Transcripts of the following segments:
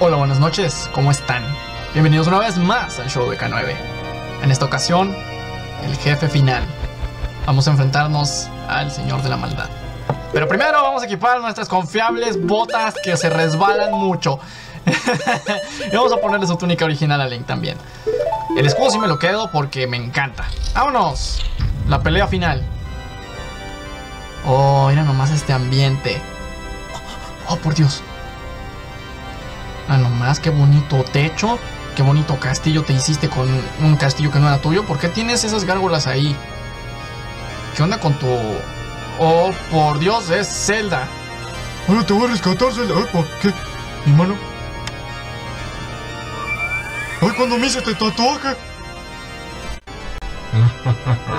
Hola, buenas noches, ¿cómo están? Bienvenidos una vez más al show de K9. En esta ocasión, el jefe final. Vamos a enfrentarnos al Señor de la Maldad. Pero primero vamos a equipar nuestras confiables botas que se resbalan mucho. y vamos a ponerle su túnica original a Link también. El escudo sí me lo quedo porque me encanta. ¡Vámonos! La pelea final. Oh, mira nomás este ambiente. Oh, por Dios. Ah, nomás, qué bonito techo. Qué bonito castillo te hiciste con un castillo que no era tuyo. ¿Por qué tienes esas gárgolas ahí? ¿Qué onda con tu...? Oh, por Dios, es Zelda. Ahora te voy a rescatar, Zelda. Ay, ¿Por qué? ¿Mi mano? Ay, cuando me hice este tatuaje.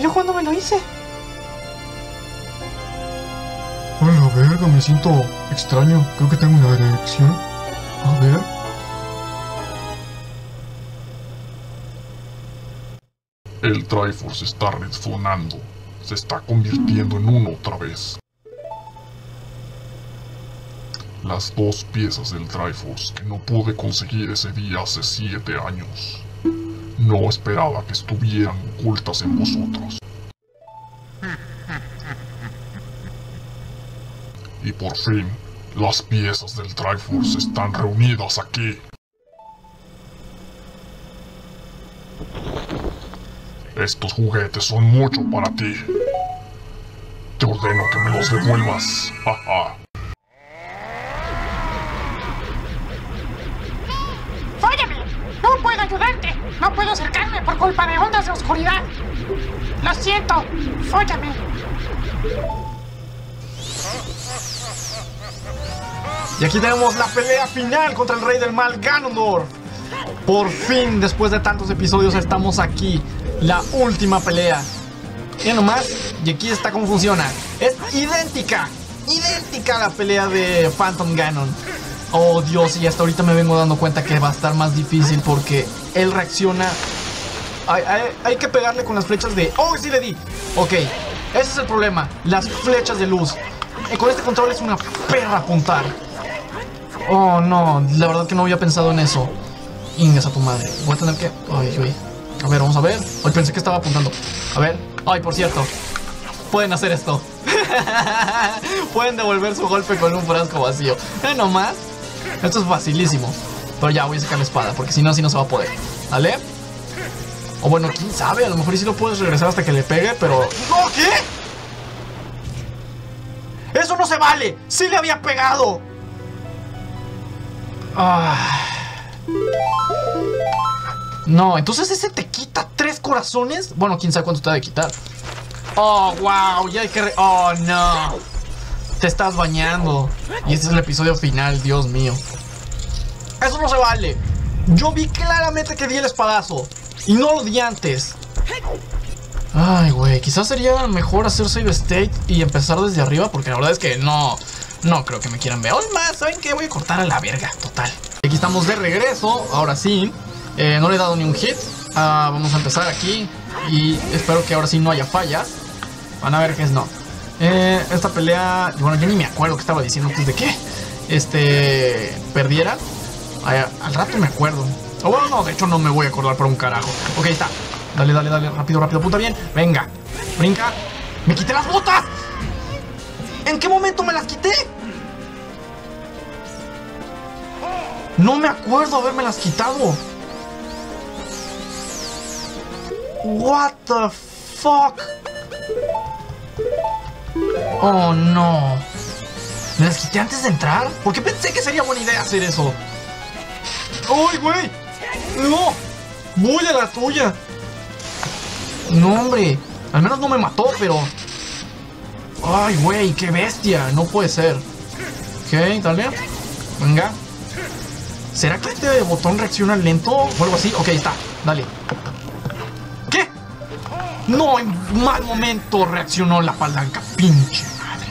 ¿Yo cuándo me lo hice? Ay, la verga, me siento extraño. Creo que tengo una erección. A ver. El Triforce está resonando. Se está convirtiendo en uno otra vez. Las dos piezas del Triforce que no pude conseguir ese día hace siete años. No esperaba que estuvieran ocultas en vosotros. Y por fin, las piezas del Triforce están reunidas aquí. Estos juguetes son mucho para ti. Te ordeno que me los devuelvas. Jaja. No puedo ayudarte. No puedo acercarme por culpa de ondas de oscuridad. Lo siento. Fóllame. Y aquí tenemos la pelea final contra el rey del mal, Ganondorf. Por fin, después de tantos episodios, estamos aquí. La última pelea. Y nomás, y aquí está cómo funciona. Es idéntica, idéntica a la pelea de Phantom Ganon. Oh Dios, y hasta ahorita me vengo dando cuenta que va a estar más difícil porque él reacciona. Hay, hay- hay que pegarle con las flechas de. ¡Oh, sí le di! Ok, ese es el problema. Las flechas de luz. Eh, con este control es una perra apuntar. Oh, no, la verdad que no había pensado en eso. Ingas a tu madre. Voy a tener que. Ay, uy. A ver, vamos a ver. Hoy pensé que estaba apuntando. A ver. Ay, por cierto. Pueden hacer esto. Pueden devolver su golpe con un frasco vacío. Eh, nomás. Esto es facilísimo. Pero ya voy a sacar la espada, porque si no, así no se va a poder. ¿Vale? O bueno, quién sabe, a lo mejor sí lo puedes regresar hasta que le pegue, pero. ¡No! ¿Qué? ¡Eso no se vale! ¡Sí le había pegado! Ah. No, entonces ese te quita tres corazones. Bueno, quién sabe cuánto te ha de quitar. Oh, wow, ya hay que. re- oh, no. Te estás bañando. Y este es el episodio final, Dios mío. Eso no se vale. Yo vi claramente que di el espadazo. Y no lo di antes. Ay, güey, quizás sería mejor hacer save state y empezar desde arriba, porque la verdad es que no, no creo que me quieran ver. Más, ¿saben qué? Voy a cortar a la verga, total. Aquí estamos de regreso, ahora sí. Eh, no le he dado ni un hit. Ah, vamos a empezar aquí y espero que ahora sí no haya fallas. Van a ver que es no. Eh, esta pelea, bueno, yo ni me acuerdo qué estaba diciendo antes de que este perdiera. Ay, al rato me acuerdo. O bueno, no, de hecho no me voy a acordar por un carajo. Ok, está. Dale, dale, dale, rápido, rápido, puta bien. Venga, brinca. ¡Me quité las botas! ¿En qué momento me las quité? No me acuerdo haberme las quitado. What the fuck? Oh no. ¿Me las quité antes de entrar? Porque pensé que sería buena idea hacer eso. ¡Ay, güey! ¡No! ¡Voy a la tuya! No, hombre. Al menos no me mató, pero. ¡Ay, güey! ¡Qué bestia! No puede ser. Ok, dale. Venga. ¿Será que este botón reacciona lento o algo así? Ok, está. Dale. ¿Qué? No, en mal momento reaccionó la palanca. Pinche madre.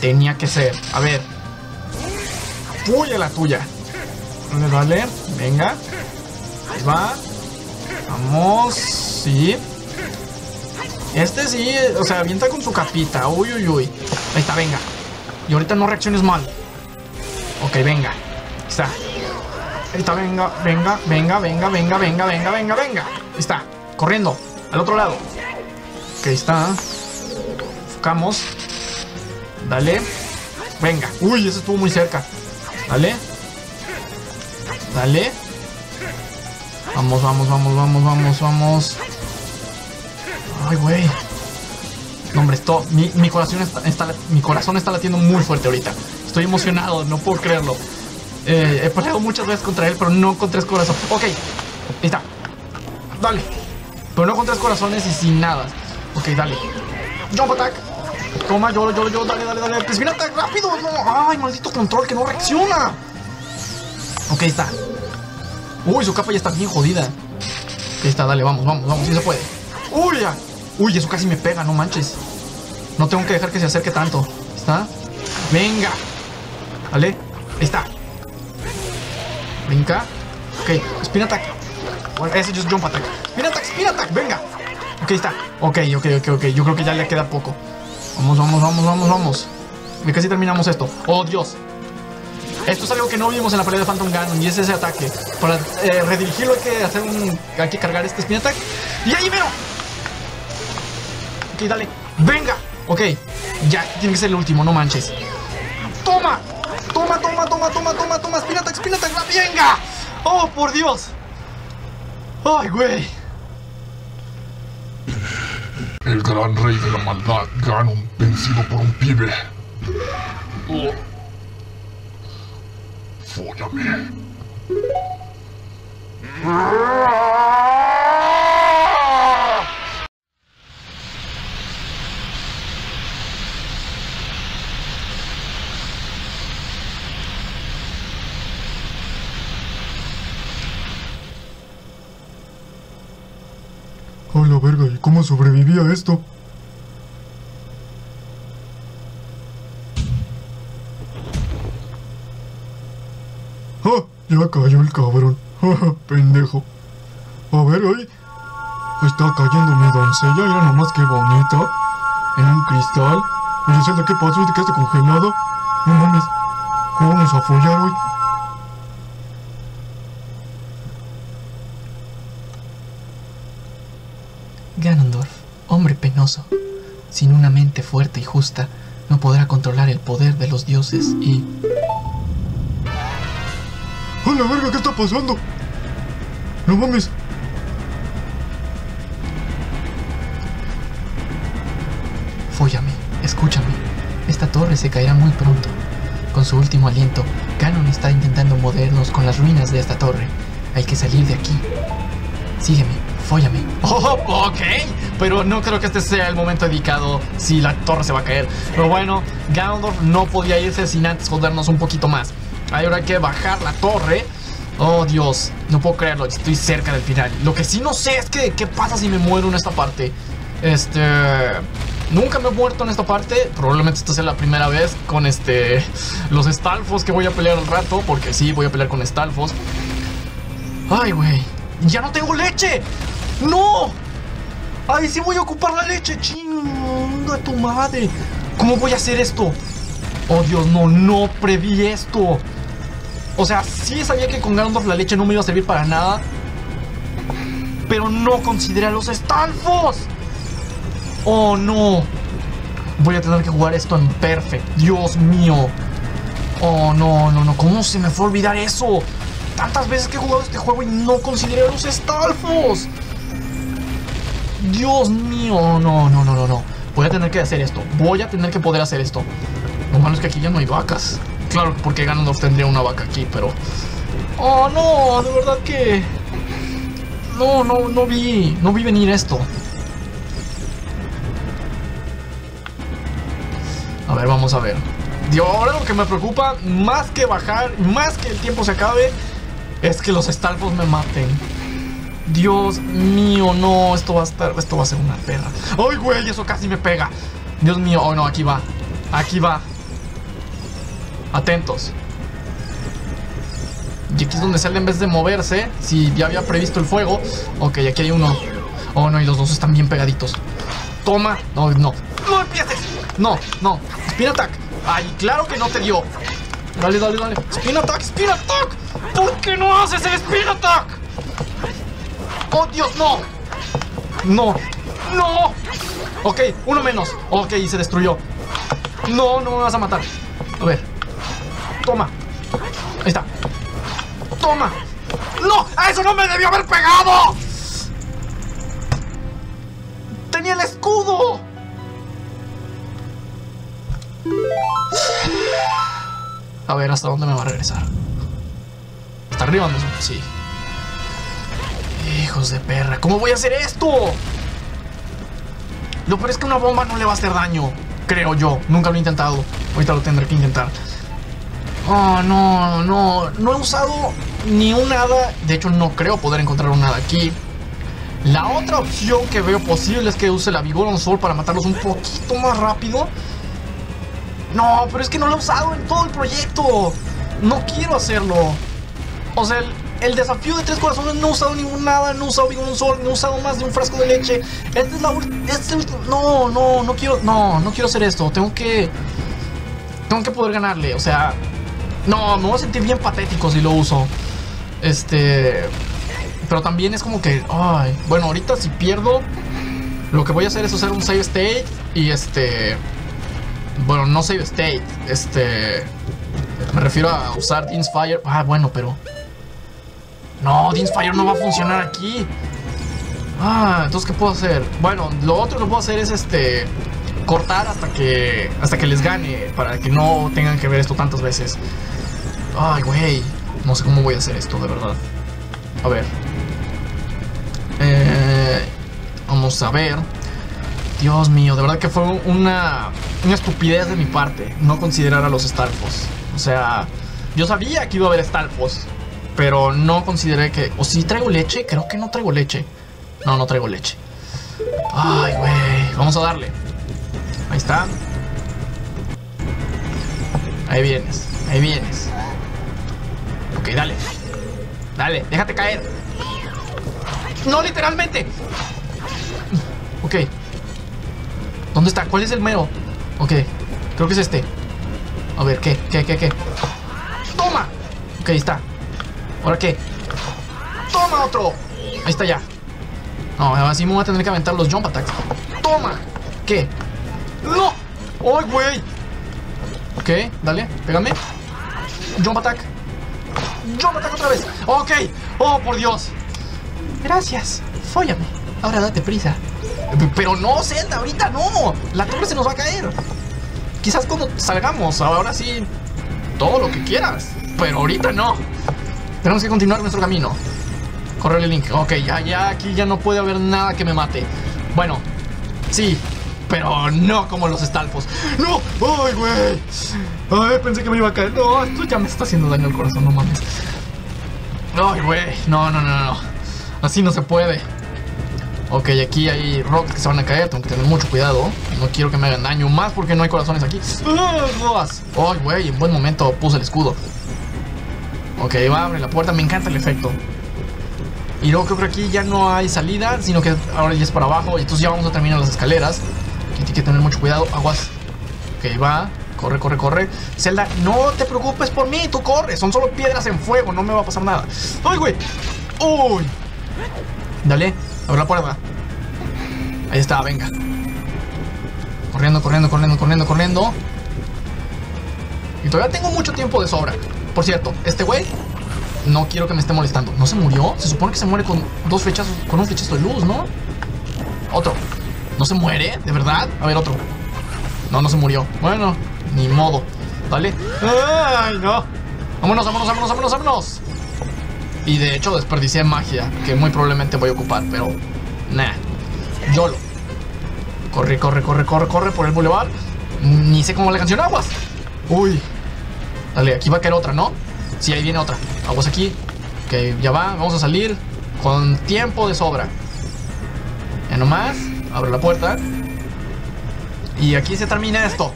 Tenía que ser. A ver. Voy a la tuya. Dale, dale. Venga. Ahí va. Vamos. Sí. Este sí, o sea, avienta con su capita. Uy, uy, uy. Ahí está, venga. Y ahorita no reacciones mal. Ok, venga. Ahí está. Ahí está, venga, venga, venga, venga, venga, venga, venga, venga, venga. Ahí está. Corriendo. Al otro lado. Ok, ahí está. Enfocamos. Dale. Venga. Uy, ese estuvo muy cerca. Dale. Dale. Vamos, vamos, vamos, vamos, vamos, vamos. Ay, güey. No, hombre, esto. Mi, mi corazón está, está- mi corazón está latiendo muy fuerte ahorita. Estoy emocionado, no puedo creerlo. Eh, he peleado muchas veces contra él, pero no con tres corazones. Ok, ahí está. Dale. Pero no con tres corazones y sin nada. Ok, dale. Jump attack. Toma, yo, yo, yo, dale, dale, dale. Spin attack, rápido. No. Ay, maldito control que no reacciona. Ok, está. Uy, su capa ya está bien jodida. Ahí está, dale, vamos, vamos, vamos, sí se puede. Uy, ya. Uy, eso casi me pega, no manches. No tengo que dejar que se acerque tanto. ¿Está? Venga. Dale. Ahí está. Brinca. Ok, spin attack. Ese es jump attack. Spin attack, spin attack, venga. Ok, está. Ok, ok, ok, ok. Yo creo que ya le queda poco. Vamos, vamos, vamos, vamos, vamos. Y casi terminamos esto. Oh, Dios. Esto es algo que no vimos en la pelea de Phantom Ganon y es ese ataque. Para eh, redirigirlo hay que hacer un. Hay que cargar este spin attack. ¡Y ahí veo! Ok, dale. ¡Venga! Ok. Ya, tiene que ser el último, no manches. ¡Toma! ¡Toma, toma, toma, toma, toma, toma! ¡Spin attack, spin attack! ¡Venga! ¡Oh, por Dios! ¡Ay, güey! El gran rey de la maldad, Ganon, vencido por un pibe. Oh. Fóllame. A la verga, ¿y cómo sobreviví a esto? ¡Ah! Ya cayó el cabrón. ¡Ja, pendejo! A ver, ahí. Está cayendo mi doncella, era nomás que bonita. En un cristal. Oye, Zelda, ¿qué pasó? ¿Te quedaste congelado? No mames. ¿Cómo vamos a follar hoy? Ganondorf, hombre penoso, sin una mente fuerte y justa, no podrá controlar el poder de los dioses y... ¡A la verga! ¿Qué está pasando? No mames. Fóllame, escúchame, esta torre se caerá muy pronto. Con su último aliento, Ganon está intentando movernos con las ruinas de esta torre. Hay que salir de aquí. Sígueme, fóllame. Oh, ok, pero no creo que este sea el momento indicado si la torre se va a caer. Pero bueno, Ganondorf no podía irse sin antes jodernos un poquito más. Ahora hay que bajar la torre. Oh Dios, no puedo creerlo, estoy cerca del final. Lo que sí no sé es que qué pasa si me muero en esta parte. Este, nunca me he muerto en esta parte. Probablemente esta sea la primera vez con este los estalfos que voy a pelear al rato, porque sí voy a pelear con estalfos. Ay, güey. ¡Ya no tengo leche! ¡No! ¡Ay, sí voy a ocupar la leche! ¡Chinga tu madre! ¿Cómo voy a hacer esto? Oh, Dios, no, no preví esto. O sea, sí sabía que con Ganondorf la leche no me iba a servir para nada. Pero no consideré a los estalfos. Oh, no. Voy a tener que jugar esto en perfect. Dios mío. Oh, no, no, no. ¿Cómo se me fue a olvidar eso? Tantas veces que he jugado este juego y no consideré a los estalfos. Dios mío. No, no, no, no, no. Voy a tener que hacer esto. Voy a tener que poder hacer esto. Lo malo es que aquí ya no hay vacas. Claro, porque Ganondorf tendría una vaca aquí, pero... Oh, no, de verdad que... No, no, no vi, no vi venir esto. A ver, vamos a ver. Dios, ahora lo que me preocupa, más que bajar, más que el tiempo se acabe, es que los estalfos me maten. Dios mío, no, esto va a estar, esto va a ser una perra. ¡Ay, güey! Eso casi me pega. Dios mío, oh no, aquí va. Aquí va. Atentos. Y aquí es donde sale en vez de moverse. Si ya había previsto el fuego. Ok, aquí hay uno. Oh no, y los dos están bien pegaditos. Toma. No, no. No empieces. No, no. Spin attack. Ay, claro que no te dio. Dale, dale, dale. Spin attack, spin attack. ¿Por qué no haces el spin attack? Oh, Dios, no. No. No. Ok, uno menos. Ok, se destruyó. No, no me vas a matar. A ver. Toma. Ahí está. Toma. ¡No! ¡A eso no me debió haber pegado! ¡Tenía el escudo! A ver, ¿hasta dónde me va a regresar? ¿Hasta arriba? No? Sí. Hijos de perra, ¿cómo voy a hacer esto? Lo peor es que una bomba no le va a hacer daño. Creo yo. Nunca lo he intentado. Ahorita lo tendré que intentar. Oh, no, no. No he usado ni un nada. De hecho, no creo poder encontrar un nada aquí. La otra opción que veo posible es que use la Vigoron Sword para matarlos un poquito más rápido. No, pero es que no lo he usado en todo el proyecto. No quiero hacerlo. O sea, el, el desafío de tres corazones no he usado ningún nada, no he usado Vigoron Sword, no he usado más de un frasco de leche. Esta es la este No, no, no quiero. No, no quiero hacer esto. Tengo que. Tengo que poder ganarle. O sea. No, me voy a sentir bien patético si lo uso. Este. Pero también es como que. Ay. Bueno, ahorita si pierdo. Lo que voy a hacer es usar un save state. Y este. Bueno, no save state. Este. Me refiero a usar Dean's Fire. Ah, bueno, pero. No, Dean's Fire no va a funcionar aquí. Ah, entonces, ¿qué puedo hacer? Bueno, lo otro que puedo hacer es este. Cortar hasta que. Hasta que les gane. Para que no tengan que ver esto tantas veces. Ay, güey. No sé cómo voy a hacer esto, de verdad. A ver. Eh, vamos a ver. Dios mío, de verdad que fue una, una estupidez de mi parte no considerar a los Stalfos. O sea, yo sabía que iba a haber Stalfos, pero no consideré que... O si traigo leche, creo que no traigo leche. No, no traigo leche. Ay, güey, vamos a darle. Ahí está. Ahí vienes, ahí vienes. Ok, dale. Dale, déjate caer. No, literalmente. Ok. ¿Dónde está? ¿Cuál es el mero? Ok, creo que es este. A ver, ¿qué? ¿Qué? ¿Qué? ¿Qué? ¡Toma! Ok, ahí está. ¿Ahora qué? ¡Toma otro! Ahí está ya. No, así me voy a tener que aventar los jump attacks. ¡Toma! ¿Qué? ¡No! ¡Ay, güey! Ok, dale, pégame. Jump attack. Jump attack otra vez. Ok. Oh, por Dios. Gracias. Fóllame. Ahora date prisa. Pero no, Zelda, ahorita no. La torre se nos va a caer. Quizás cuando salgamos, ahora sí, todo lo que quieras. Pero ahorita no. Tenemos que continuar nuestro camino. Corre el link. Ok, ya, ya, aquí ya no puede haber nada que me mate. Bueno, sí, pero no como los estalfos. ¡No! ¡Ay, güey! Ay, pensé que me iba a caer. No, esto ya me está haciendo daño al corazón, no mames. Ay, güey. No, no, no, no. Así no se puede. Ok, aquí hay rocks que se van a caer. Tengo que tener mucho cuidado. No quiero que me hagan daño más porque no hay corazones aquí. Ay, güey, en buen momento puse el escudo. Ok, va, abre la puerta. Me encanta el efecto. Y luego creo que aquí ya no hay salida, sino que ahora ya es para abajo. Y entonces ya vamos a terminar las escaleras. Hay que tener mucho cuidado. Aguas. Ok, va. Corre, corre, corre. Zelda, no te preocupes por mí. Tú corres. Son solo piedras en fuego. No me va a pasar nada. ¡Ay, güey! ¡Uy! Dale. Abre la puerta. Ahí está, venga. Corriendo, corriendo, corriendo, corriendo, corriendo. Y todavía tengo mucho tiempo de sobra. Por cierto, este güey no quiero que me esté molestando. ¿No se murió? Se supone que se muere con dos flechazos, con un flechazo de luz, ¿no? Otro. ¿No se muere? ¿De verdad? A ver, otro. No, no se murió. Bueno, ni modo. Dale. ¡Ay, no! Vámonos, vámonos, vámonos, vámonos, vámonos. Y de hecho desperdicié magia, que muy probablemente voy a ocupar, pero... Nah. YOLO. Corre, corre, corre, corre, corre por el boulevard. Ni sé cómo la canción. ¡Aguas! Uy. Dale, aquí va a caer otra, ¿no? Sí, ahí viene otra. Aguas aquí. Ok, ya va. Vamos a salir con tiempo de sobra. Ya nomás. Abre la puerta. Y aquí se termina esto.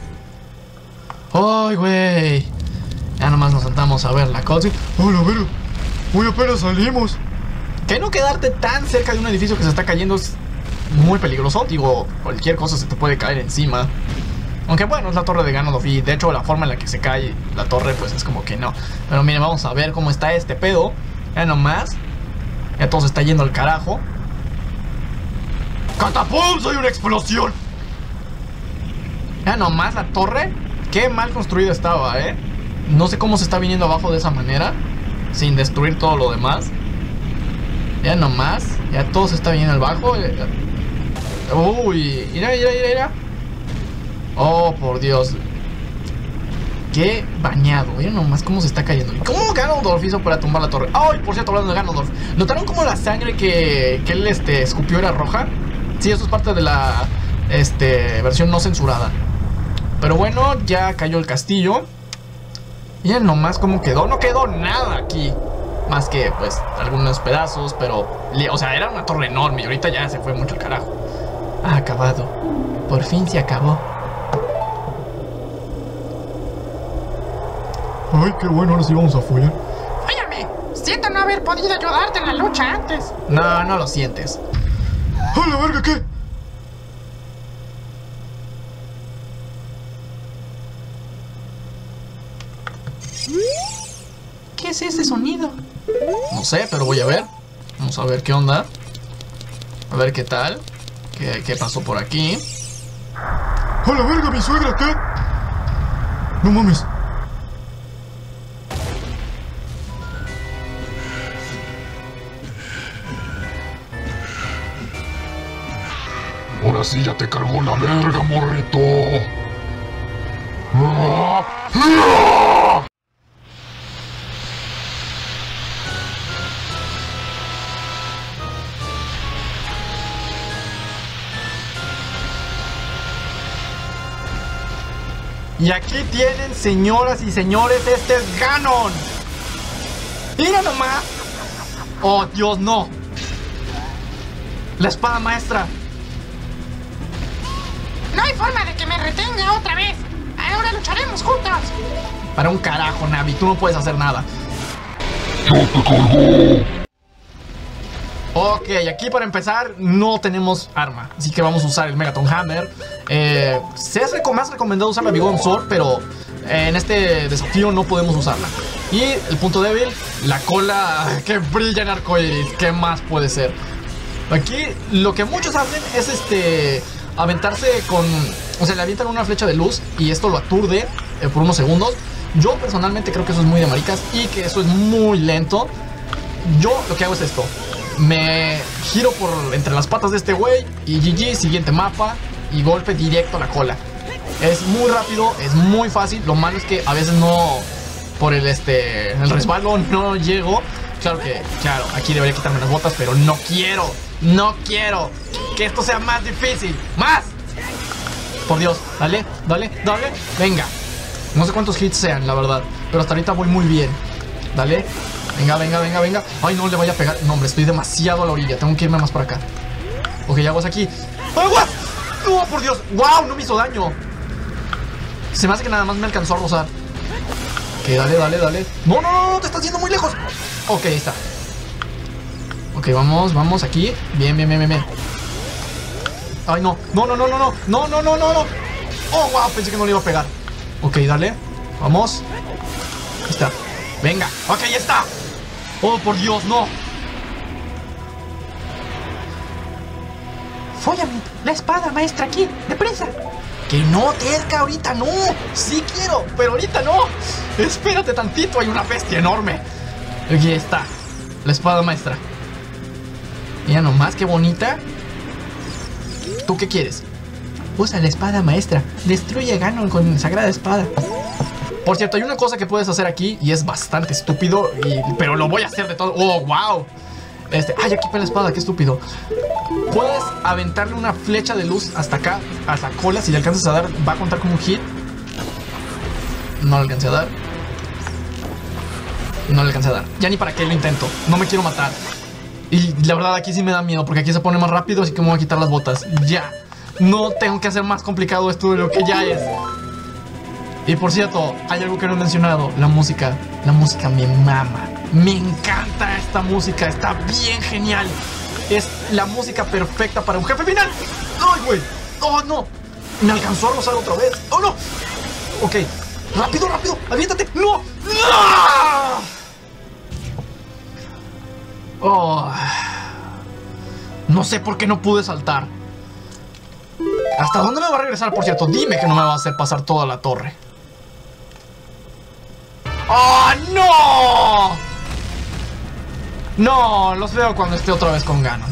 ¡Ay, güey! Ya nomás nos saltamos a ver la cosa. Hola, ver. Muy apenas salimos. Que no quedarte tan cerca de un edificio que se está cayendo es muy peligroso. Digo, cualquier cosa se te puede caer encima. Aunque bueno, es la torre de Ganondorf y de hecho la forma en la que se cae la torre pues es como que no. Pero miren, vamos a ver cómo está este pedo. Ya nomás. Ya todo se está yendo al carajo. ¡Catapum! ¡Soy una explosión! Ya nomás la torre. Qué mal construida estaba, ¿eh? No sé cómo se está viniendo abajo de esa manera. Sin destruir todo lo demás. Ya nomás. Ya todo se está viniendo abajo. Uy. Mira, mira, mira, mira. Oh, por Dios. Qué bañado. Miren nomás cómo se está cayendo. ¿Y cómo Ganondorf hizo para tumbar la torre? Ay, por cierto, hablando de Ganondorf. ¿Notaron cómo la sangre que, que él este, escupió era roja? Sí, eso es parte de la este, versión no censurada. Pero bueno, ya cayó el castillo. Miren nomás cómo quedó. No quedó nada aquí. Más que, pues, algunos pedazos, pero... O sea, era una torre enorme y ahorita ya se fue mucho al carajo. Ha acabado. Por fin se acabó. Ay, qué bueno, ahora sí vamos a follar. Fóllame. Siento no haber podido ayudarte en la lucha antes. No, no lo sientes. ¡A la verga, qué! ¿Qué es ese sonido? No sé, pero voy a ver. Vamos a ver qué onda. A ver qué tal. ¿Qué, qué pasó por aquí? ¡A la verga, mi suegra, qué! No mames. Ahora sí ya te cargó la verga, morrito. Y aquí tienen, señoras y señores, este es Ganon. Mira nomás. Oh, Dios, no. La espada maestra. No hay forma de que me retenga otra vez. Ahora lucharemos juntos. Para un carajo, Navi, tú no puedes hacer nada. ¡Ya te cargó! Ok, aquí para empezar no tenemos arma, así que vamos a usar el Megaton Hammer. Eh, se es reco- más recomendado usar la Bigon Sword, pero eh, en este desafío no podemos usarla. Y el punto débil, la cola que brilla en arcoiris. ¿Qué más puede ser? Aquí lo que muchos hacen es este aventarse con, o sea, le avientan una flecha de luz y esto lo aturde eh, por unos segundos. Yo personalmente creo que eso es muy de maricas y que eso es muy lento. Yo lo que hago es esto. Me giro por entre las patas de este güey y GG, siguiente mapa y golpe directo a la cola. Es muy rápido, es muy fácil. Lo malo es que a veces no por el este el resbalo no llego. Claro que, claro, aquí debería quitarme las botas, pero no quiero, no quiero que esto sea más difícil. ¡Más! Por Dios, dale, dale, dale, venga. No sé cuántos hits sean, la verdad, pero hasta ahorita voy muy bien. Dale, venga, venga, venga, venga. Ay, no le vaya a pegar. No, hombre, estoy demasiado a la orilla. Tengo que irme más para acá. Ok, aguas aquí. ¡Aguas! ¡No, por Dios! ¡Wow! No me hizo daño. Se me hace que nada más me alcanzó a rozar. Ok, dale, dale, dale. No, no, no, no, te estás yendo muy lejos. Ok, ahí está. Ok, vamos, vamos aquí. Bien, bien, bien, bien, bien. Ay, no. No, no, no, no, no. No, no, no, no, no. Oh, wow, pensé que no le iba a pegar. Ok, dale. Vamos. Ahí está. Venga. Ok, ya está. Oh, por Dios, no. Fóllame, la espada maestra aquí, deprisa. Que no, Terca, ahorita no. Sí quiero, pero ahorita no. Espérate tantito, hay una bestia enorme. Aquí está. La espada maestra. Mira nomás, qué bonita. ¿Tú qué quieres? Usa la espada maestra, destruye a Ganon con sagrada espada. Por cierto, hay una cosa que puedes hacer aquí y es bastante estúpido, pero lo voy a hacer de todo. ¡Oh, wow! Este, ay, aquí para la espada, qué estúpido. Puedes aventarle una flecha de luz hasta acá, a la cola. Si le alcanzas a dar, va a contar como un hit. No le alcancé a dar. No le alcancé a dar. Ya ni para qué lo intento. No me quiero matar. Y la verdad aquí sí me da miedo porque aquí se pone más rápido, así que me voy a quitar las botas. Ya. No tengo que hacer más complicado esto de lo que ya es. Y por cierto, hay algo que no he mencionado, la música. La música me mama. Me encanta esta música, está bien genial. Es la música perfecta para un jefe final. ¡Ay, güey! ¡Oh, no! Me alcanzó a rozar otra vez. ¡Oh, no! Ok. Rápido, rápido. Aviéntate. ¡No! ¡No! Oh. No sé por qué no pude saltar. ¿Hasta dónde me va a regresar, por cierto? Dime que no me va a hacer pasar toda la torre. ¡Oh, no! No, los veo cuando esté otra vez con Ganon.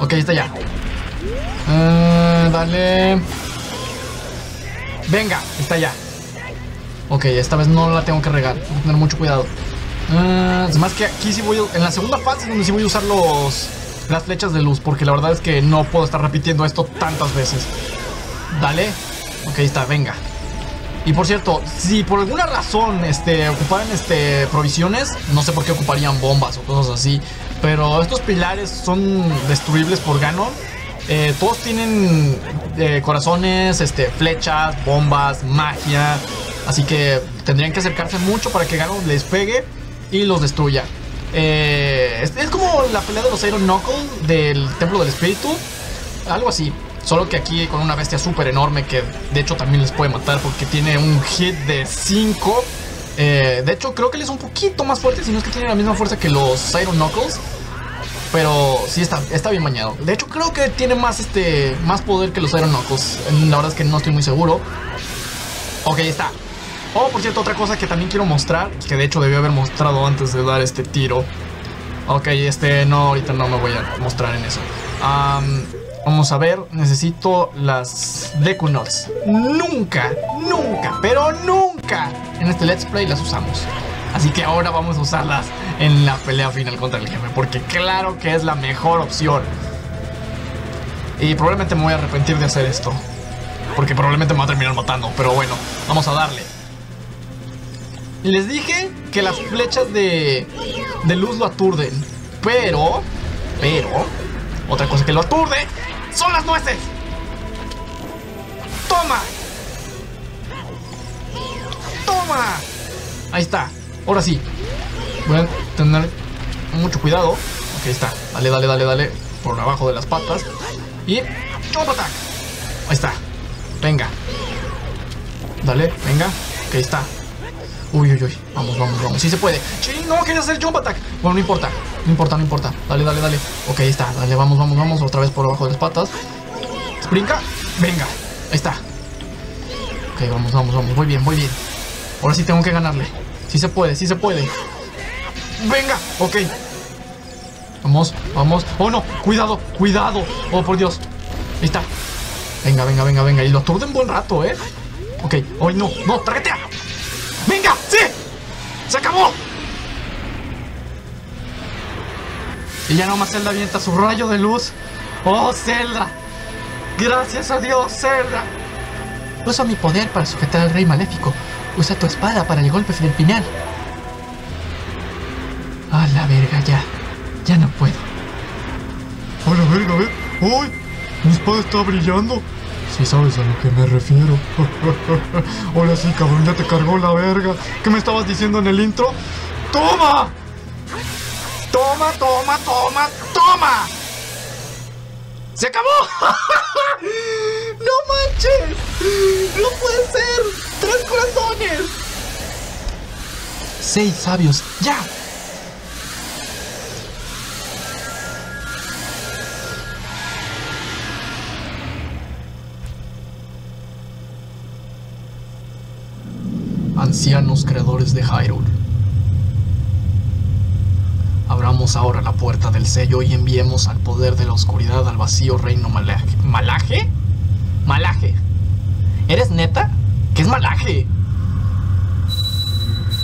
Ok, está ya. Eh, dale. Venga, está ya. Ok, esta vez no la tengo que regar. Tengo que tener mucho cuidado. Es más que aquí sí voy a, En la segunda fase es donde sí voy a usar los las flechas de luz. Porque la verdad es que no puedo estar repitiendo esto tantas veces. Dale. Ok, está, venga. Y por cierto, si por alguna razón este, ocuparan este, provisiones, no sé por qué ocuparían bombas o cosas así, pero estos pilares son destruibles por Ganon. Eh, todos tienen eh, corazones, este, flechas, bombas, magia, así que tendrían que acercarse mucho para que Ganon les pegue y los destruya. Eh, es, como la pelea de los Iron Knuckle del Templo del Espíritu, algo así. Solo que aquí con una bestia súper enorme que de hecho también les puede matar porque tiene un hit de 5. de hecho creo que él es un poquito más fuerte, si no es que tiene la misma fuerza que los Iron Knuckles. Pero sí está, está bien bañado. De hecho creo que tiene más, este, más poder que los Iron Knuckles. La verdad es que no estoy muy seguro. Ok, está. Oh, por cierto, otra cosa que también quiero mostrar, que de hecho debió haber mostrado antes de dar este tiro. Ok, este no, ahorita no me voy a mostrar en eso. Vamos a ver, necesito las Deku Nuts. Nunca, nunca, pero nunca en este Let's Play las usamos. Así que ahora vamos a usarlas en la pelea final contra el jefe, porque claro que es la mejor opción. Y probablemente me voy a arrepentir de hacer esto, porque probablemente me va a terminar matando, pero bueno, vamos a darle. Les dije que las flechas de, de luz lo aturden, pero, pero, otra cosa que lo aturde son las nueces. Toma. Toma. Ahí está. Ahora sí. Voy a tener mucho cuidado. Ok, está. Dale, dale, dale, dale. Por abajo de las patas. Y... Attack. Ahí está. Venga. Dale, venga. Ok, está. Uy, uy, uy. Vamos, vamos, vamos. Sí se puede. No, quería hacer jump attack. Bueno, no importa. No importa, no importa. Dale, dale, dale. Ok, ahí está. Dale, vamos, vamos, vamos. Otra vez por abajo de las patas. Brinca. Venga. Ahí está. Ok, vamos, vamos, vamos. Muy bien, muy bien. Ahora sí tengo que ganarle. Sí se puede, sí se puede. Venga. Ok. Vamos, vamos. Oh, no. Cuidado, cuidado. Oh, por Dios. Ahí está. Venga, venga, venga, venga. Y lo aturde un buen rato, ¿eh? Ok. Hoy no, no, trágate. ¡Venga! ¡Sí! ¡Se acabó! Y ya nomás Zelda avienta su rayo de luz. ¡Oh, Zelda! ¡Gracias a Dios, Zelda! Uso mi poder para sujetar al rey maléfico. Usa tu espada para el golpe del final. A la verga, ya. Ya no puedo. A la verga, a ver. ¡Uy! Mi espada está brillando. Si sabes a lo que me refiero. Ahora sí, cabrón, ya te cargó la verga. ¿Qué me estabas diciendo en el intro? ¡Toma! ¡Toma, toma, toma, toma! ¡Se acabó! ¡No manches! ¡No puede ser! ¡Tres corazones! Seis sabios, ya. Ancianos creadores de Hyrule. Abramos ahora la puerta del sello y enviemos al poder de la oscuridad al vacío reino malaje. ¿Malaje? Malaje. ¿Eres neta? ¿Qué es malaje?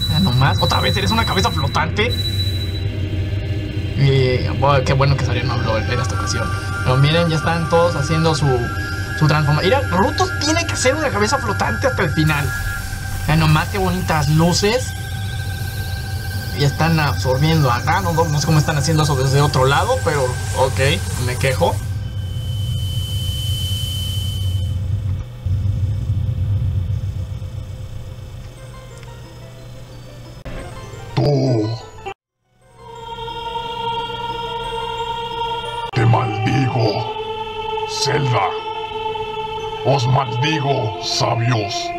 Ya nomás. ¿Otra vez eres una cabeza flotante? Bueno, qué bueno que Sarian no habló en esta ocasión. Pero miren, ya están todos haciendo su, su transformación. Mira, Rutos tiene que ser una cabeza flotante hasta el final. Ya nomás qué bonitas luces. Y están absorbiendo acá. No, no sé cómo están haciendo eso desde otro lado, pero ok, me quejo. Tú. Te maldigo, Zelda. Os maldigo, sabios.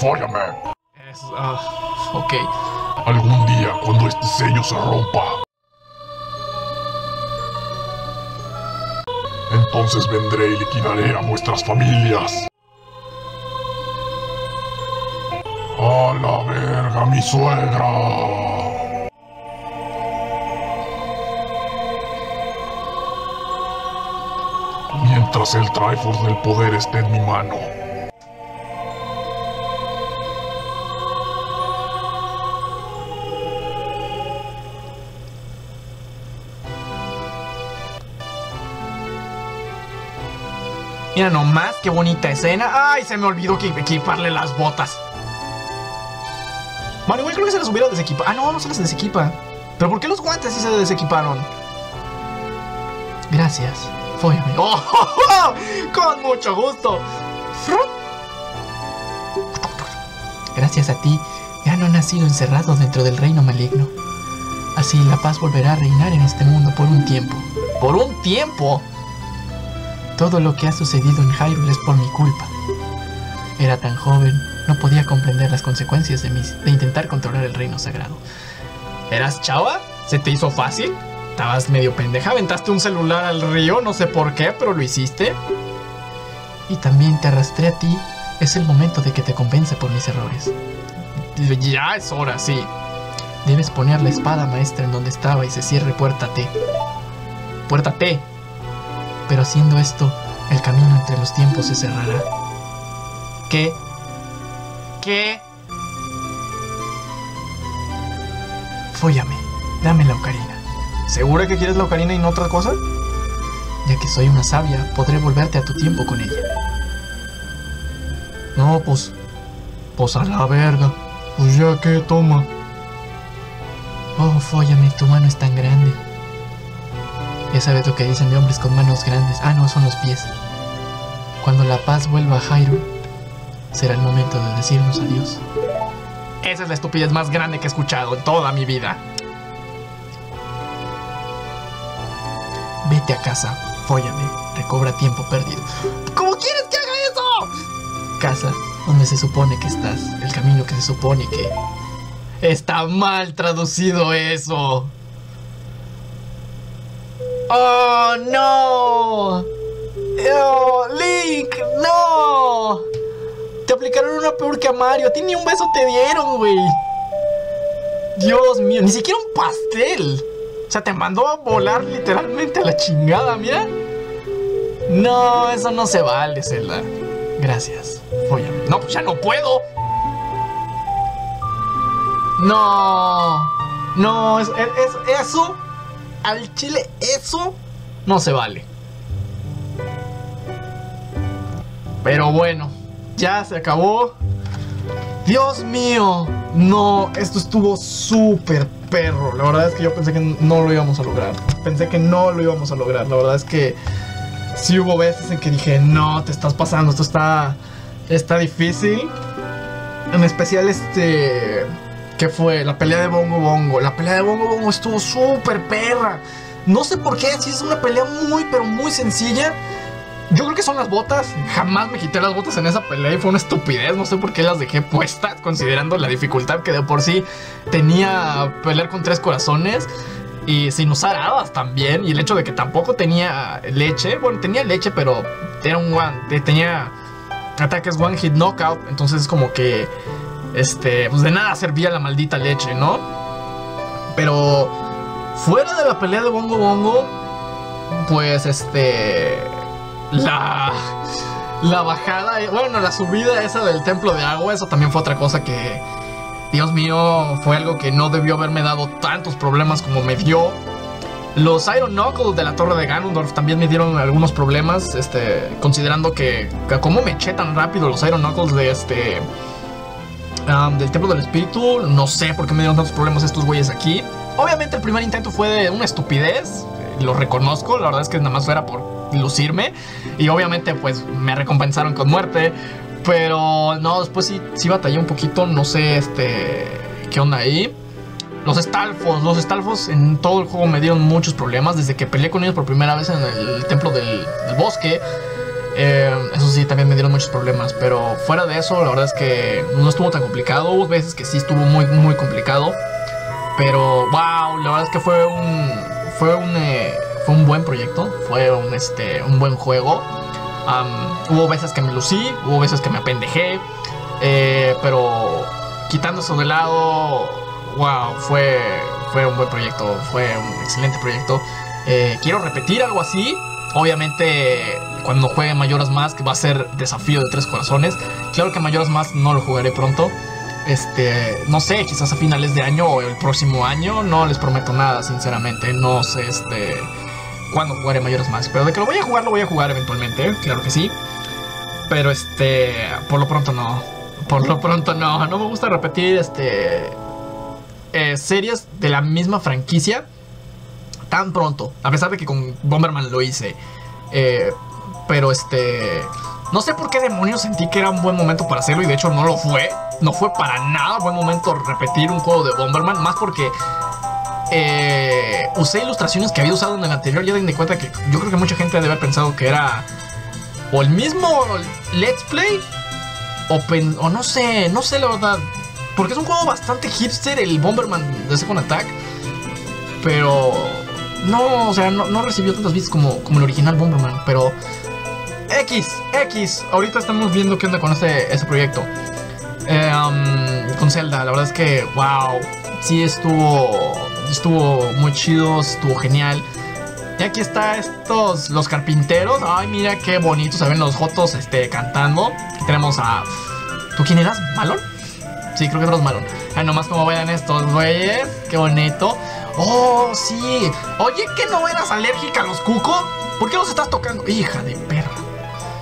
Fóllame. Es, ah, ok. Algún día, cuando este sello se rompa, entonces vendré y liquidaré a vuestras familias. A la verga, mi suegra. Mientras el Triforce del poder esté en mi mano. Mira nomás, qué bonita escena. Ay, se me olvidó que equiparle las botas. Bueno, igual creo que se las hubiera desequipado. Ah, no, no se las desequipa. Pero ¿por qué los guantes sí se desequiparon? Gracias. Fóllame. ¡Oh! Con mucho gusto. Gracias a ti, Ganon ha sido encerrado dentro del reino maligno. Así la paz volverá a reinar en este mundo por un tiempo. Por un tiempo. Todo lo que ha sucedido en Hyrule es por mi culpa. Era tan joven, no podía comprender las consecuencias de, mis, intentar controlar el reino sagrado. ¿Eras chava? ¿Se te hizo fácil? Estabas medio pendeja, aventaste un celular al río, no sé por qué, pero lo hiciste. Y también te arrastré a ti. Es el momento de que te convence por mis errores. Ya es hora, sí. Debes poner la espada maestra en donde estaba y se cierre puerta T. Puerta T. Pero haciendo esto, el camino entre los tiempos se cerrará. ¿Qué? ¿Qué? Fóllame, dame la ocarina. ¿Segura que quieres la ocarina y no otra cosa? Ya que soy una sabia, podré volverte a tu tiempo con ella. No, pues. Pues a la verga. Pues ya que toma. Oh, fóllame, tu mano es tan grande. Ya sabes lo que dicen de hombres con manos grandes. Ah, no, son los pies. Cuando la paz vuelva a Hyrule, será el momento de decirnos adiós. Esa es la estupidez más grande que he escuchado en toda mi vida. Vete a casa, fóllame, recobra tiempo perdido. ¿Cómo quieres que haga eso? Casa, donde se supone que estás, el camino que se supone que... Está mal traducido eso. ¡Oh, no! ¡Oh, Link! ¡No! Te aplicaron una peor que a Mario. Ni un beso te dieron, güey. Dios mío, ni siquiera un pastel. O sea, te mandó a volar literalmente a la chingada, mira. No, eso no se vale, Zelda. Gracias. No, pues ya no puedo. No. No, es- eso. Al chile, eso no se vale. Pero bueno, ya se acabó. Dios mío. No, esto estuvo súper perro. La verdad es que yo pensé que no lo íbamos a lograr. Pensé que no lo íbamos a lograr. La verdad es que sí hubo veces en que dije, no, te estás pasando, esto está, está difícil. En especial este... ¿Qué fue? La pelea de Bongo Bongo. La pelea de Bongo Bongo estuvo súper perra. No sé por qué, sí es una pelea muy, pero muy sencilla. Yo creo que son las botas. Jamás me quité las botas en esa pelea y fue una estupidez. No sé por qué las dejé puestas, considerando la dificultad que de por sí tenía pelear con tres corazones. Y sin usar hadas también. Y el hecho de que tampoco tenía leche. Bueno, tenía leche, pero era un one. Tenía ataques one hit knockout. Entonces, como que. Este. Pues de nada servía la maldita leche, ¿no? Pero. Fuera de la pelea de Bongo Bongo. Pues este. La. La bajada. Bueno, la subida esa del templo de agua. Eso también fue otra cosa que. Dios mío, fue algo que no debió haberme dado tantos problemas como me dio. Los Iron Knuckles de la torre de Ganondorf también me dieron algunos problemas, este, considerando que, que como me eché tan rápido los Iron Knuckles de este del Templo del Espíritu, no sé por qué me dieron tantos problemas estos güeyes aquí. Obviamente el primer intento fue de una estupidez, eh, lo reconozco, la verdad es que nada más era por lucirme y obviamente pues me recompensaron con muerte, pero no, después sí, sí batallé un poquito, no sé este qué onda ahí. Los Stalfos, los Stalfos en todo el juego me dieron muchos problemas desde que peleé con ellos por primera vez en el templo del bosque. Eh, eso sí, también me dieron muchos problemas, pero fuera de eso, la verdad es que no estuvo tan complicado. Hubo veces que sí estuvo muy, muy complicado, pero wow, la verdad es que fue un, fue un, eh, fue un buen proyecto, fue un, este, un buen juego. Hubo veces que me lucí, hubo veces que me apendejé, eh, pero quitando eso de lado, wow, fue, fue un buen proyecto, fue un excelente proyecto. Eh, quiero repetir algo así. Obviamente, cuando juegue Mayoras Mask va a ser desafío de tres corazones. Claro que Mayoras Mask no lo jugaré pronto. Este, no sé, quizás a finales de año o el próximo año. No les prometo nada, sinceramente. No sé, este, cuándo jugaré Mayoras Mask. Pero de que lo voy a jugar, lo voy a jugar eventualmente. Claro que sí. Pero este, por lo pronto no. Por lo pronto no. No me gusta repetir, este, eh, series de la misma franquicia tan pronto. A pesar de que con Bomberman lo hice. Eh, pero este. No sé por qué demonios sentí que era un buen momento para hacerlo. Y de hecho no lo fue. No fue para nada buen momento repetir un juego de Bomberman. Más porque. eh, usé ilustraciones que había usado en el anterior. Ya de cuenta que yo creo que mucha gente debe haber pensado que era. O el mismo Let's Play. O, o no sé. No sé la verdad. Porque es un juego bastante hipster. El Bomberman de Second Attack. Pero no, o sea, no, no recibió tantas vistas como, como el original Bomberman. Pero X, X. Ahorita estamos viendo qué onda con este, este proyecto. Eh, um, con Zelda, la verdad es que, wow, sí estuvo, estuvo muy chido, estuvo genial. Y aquí está estos, los carpinteros. Ay, mira qué bonitos se ven los jotos este, cantando. Tenemos a... ¿Tú quién eras? ¿Malón? Sí, creo que eras Malón. Ah, nomás como vean estos güeyes. Qué bonito. Oh, sí. Oye, ¿que no eras alérgica a los cucos? ¿Por qué los estás tocando? Hija de perra.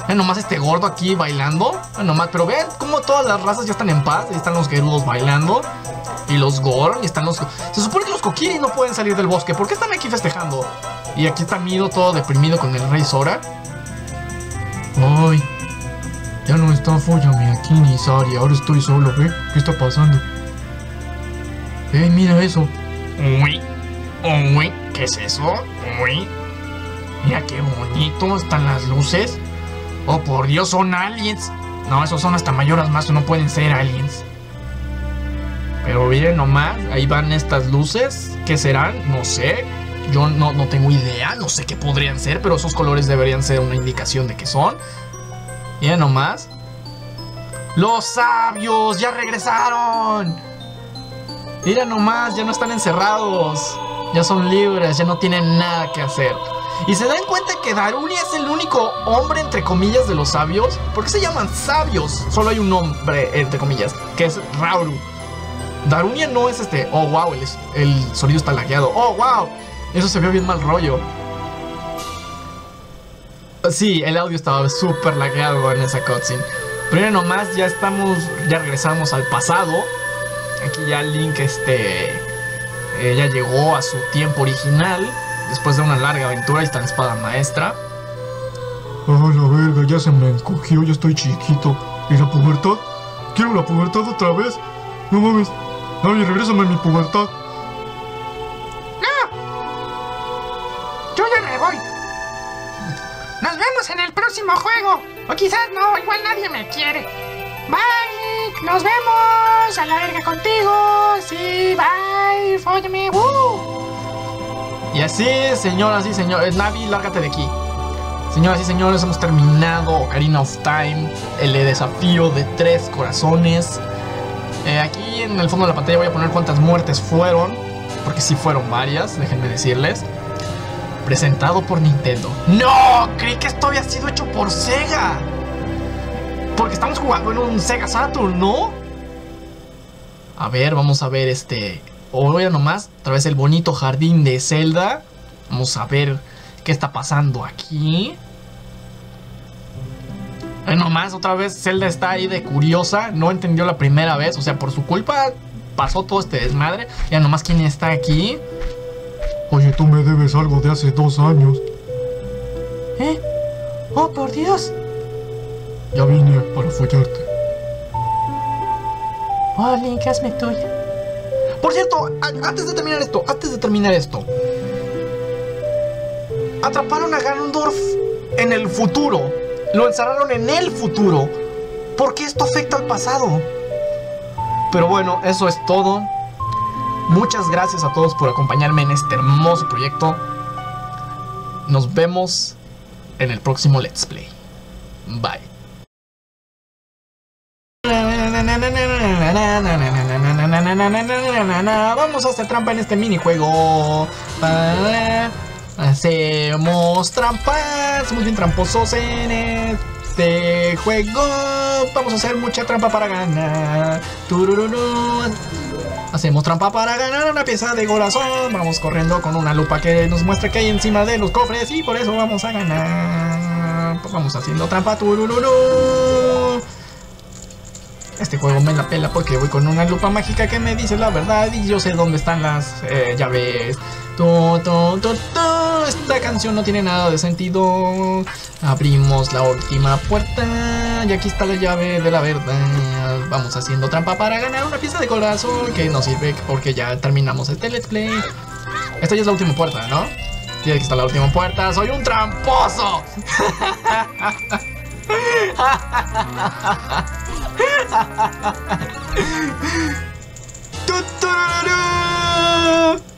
Ah, nomás este gordo aquí bailando. Ah, nomás, pero ven cómo todas las razas ya están en paz. Ahí están los gerudos bailando. Y los Goron. Y están los. Se supone que los Kokiri no pueden salir del bosque. ¿Por qué están aquí festejando? Y aquí está Mido todo deprimido con el rey Sora. Ay, ya no está Follame aquí ni Sari, ahora estoy solo, ¿eh? ¿Qué está pasando? ¡Eh, mira eso! Uy, uy, ¿qué es eso? Uy. Mira qué bonito están las luces. Oh, por Dios, son aliens. No, esos son hasta mayoras más, no pueden ser aliens. Pero miren nomás, ahí van estas luces. ¿Qué serán? No sé. Yo no, no tengo idea, no sé qué podrían ser, pero esos colores deberían ser una indicación de qué son. Miren nomás. ¡Los sabios! ¡Ya regresaron! Mira nomás, ya no están encerrados. Ya son libres, ya no tienen nada que hacer. Y se dan cuenta que Daruni es el único hombre, entre comillas, de los sabios. ¿Por qué se llaman sabios? Solo hay un hombre, entre comillas, que es Rauru. Darunia no es este. Oh, wow, el, el sonido está lagueado. Oh, wow, eso se vio bien mal rollo. Sí, el audio estaba súper lagueado en esa cutscene. Pero nomás, ya estamos, ya regresamos al pasado. Aquí ya Link este eh, ya llegó a su tiempo original después de una larga aventura. Ahí está la espada maestra. ¡Ah, la verga! Ya se me encogió, ya estoy chiquito. ¿Y la pubertad? ¿Quiero la pubertad otra vez? No mames. Ay, regrésame mi pubertad. Próximo juego. O quizás no, igual nadie me quiere. Bye. Nos vemos. A la verga contigo. Sí, bye. Fóllame. ¡Woo! Y así, señoras y señores, Navi, lárgate de aquí. Señoras y señores, hemos terminado Ocarina of Time, el desafío de tres corazones. Eh, aquí en el fondo de la pantalla voy a poner cuántas muertes fueron, porque sí fueron varias, déjenme decirles. Presentado por Nintendo. ¡No! Creí que esto había sido hecho por Sega. Porque estamos jugando en un Sega Saturn, ¿no? A ver, vamos a ver este. Oiga nomás, otra vez el bonito jardín de Zelda. Vamos a ver qué está pasando aquí. Ay, nomás, otra vez Zelda está ahí de curiosa. No entendió la primera vez. O sea, por su culpa pasó todo este desmadre. Ya nomás, ¿quién está aquí? Oye, tú me debes algo de hace dos años. ¿Eh? Oh, por Dios. Ya vine para follarte. Oh, Link, hazme tuya. Por cierto, antes de terminar esto, antes de terminar esto. Atraparon a Ganondorf en el futuro. Lo encerraron en el futuro. Porque esto afecta al pasado. Pero bueno, eso es todo. Muchas gracias a todos por acompañarme en este hermoso proyecto. Nos vemos en el próximo Let's Play. Bye. Vamos a hacer trampa en este minijuego. Hacemos trampas. Somos bien tramposos en este juego. Vamos a hacer mucha trampa para ganar. Hacemos trampa para ganar una pieza de corazón. Vamos corriendo con una lupa que nos muestra que hay encima de los cofres y por eso vamos a ganar. Pues vamos haciendo trampa. Turururú. Este juego me la pela porque voy con una lupa mágica que me dice la verdad y yo sé dónde están las eh, llaves. Tu, tu, tu. Esta canción no tiene nada de sentido. Abrimos la última puerta y aquí está la llave de la verdad. Vamos haciendo trampa para ganar una pieza de corazón que nos sirve porque ya terminamos este let's play. Esta ya es la última puerta, ¿no? Sí, aquí está la última puerta. ¡Soy un tramposo! トットロロロ